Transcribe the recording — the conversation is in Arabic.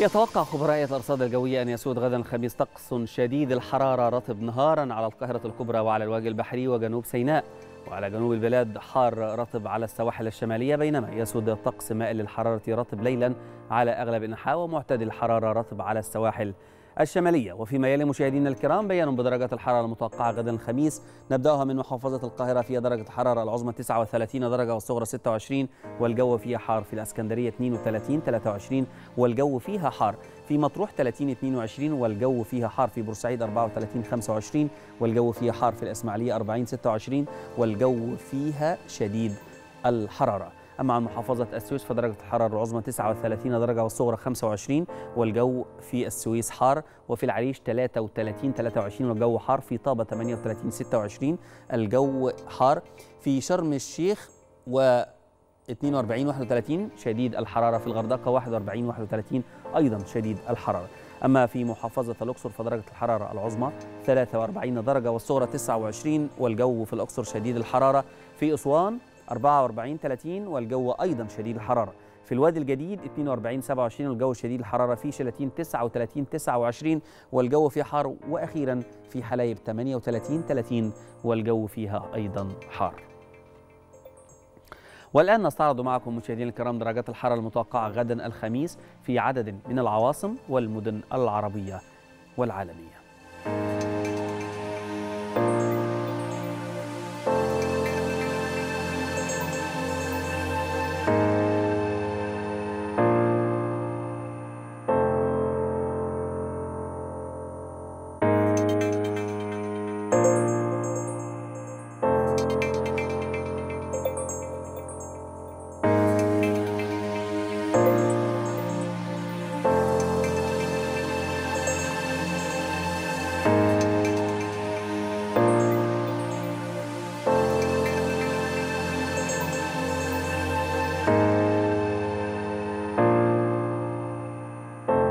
يتوقع خبراء الأرصاد الجوية أن يسود غدا الخميس طقس شديد الحرارة رطب نهارا على القاهرة الكبرى وعلى الوجه البحري وجنوب سيناء وعلى جنوب البلاد حار رطب على السواحل الشمالية بينما يسود الطقس مائل للحرارة رطب ليلا على أغلب الأنحاء ومعتدل الحرارة رطب على السواحل. الشمالية. وفيما يلي مشاهدينا الكرام بيان بدرجات الحرارة المتوقعة غدا الخميس. نبدأها من محافظة القاهرة فيها درجة الحرارة العظمى 39 درجة والصغرى 26 والجو فيها حار في الإسكندرية 32 23 والجو فيها حار في مطروح 30 22 والجو فيها حار في بورسعيد 34 25 والجو فيها حار في الإسماعيلية 40 26 والجو فيها شديد الحرارة. أما عن محافظة السويس فدرجة الحرارة العظمى 39 درجة والصغرى 25 والجو في السويس حار وفي العريش 33 23 والجو حار في طابة 38 26 الجو حار. في شرم الشيخ و 42 31 شديد الحرارة. في الغردقة 41 31 أيضا شديد الحرارة. أما في محافظة الأقصر فدرجة الحرارة العظمى 43 درجة والصغرى 29 والجو في الأقصر شديد الحرارة. في أسوان 44 30 والجو أيضا شديد الحرارة. في الوادي الجديد 42 27 والجو شديد الحرارة في شلاتين 39 29 والجو فيه حار وأخيرا في حلايب 38 30 والجو فيها أيضا حار. والآن نستعرض معكم مشاهدينا الكرام درجات الحرارة المتوقعة غدا الخميس في عدد من العواصم والمدن العربية والعالمية.